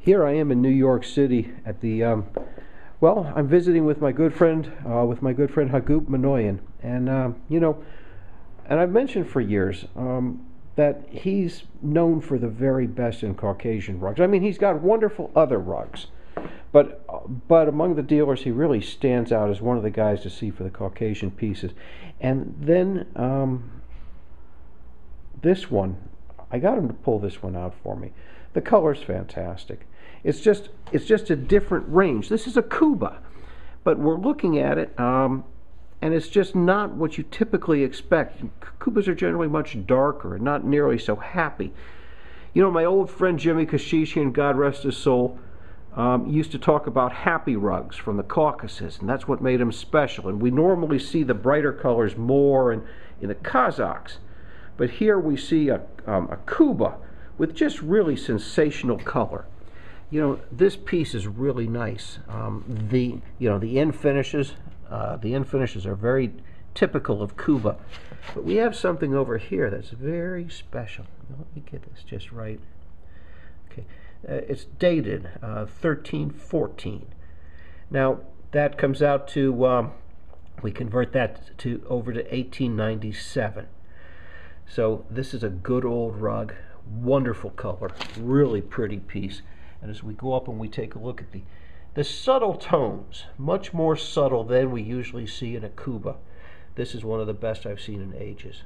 Here I am in New York City at the, um, well, I'm visiting with my good friend, uh, with my good friend Hagop Manoyan. And, um, you know, and I've mentioned for years um, that he's known for the very best in Caucasian rugs. I mean, he's got wonderful other rugs. But, but among the dealers, he really stands out as one of the guys to see for the Caucasian pieces. And then um, this one, I got him to pull this one out for me. The color's fantastic. It's just it's just a different range. This is a Kuba, but we're looking at it, um, and it's just not what you typically expect. Kubas are generally much darker and not nearly so happy. You know, my old friend Jimmy Kashishian, God rest his soul, um, used to talk about happy rugs from the Caucasus, and that's what made them special. And we normally see the brighter colors more in, in the Kazakhs, but here we see a, um, a Kuba with just really sensational color. You know, this piece is really nice. Um, the, you know, the end finishes, uh, the end finishes are very typical of Kuba. But we have something over here that's very special. Let me get this just right. Okay, uh, it's dated uh, 1314. Now, that comes out to, um, we convert that to over to 1897. So this is a good old rug wonderful color, really pretty piece. And as we go up and we take a look at the, the subtle tones, much more subtle than we usually see in a Kuba. This is one of the best I've seen in ages.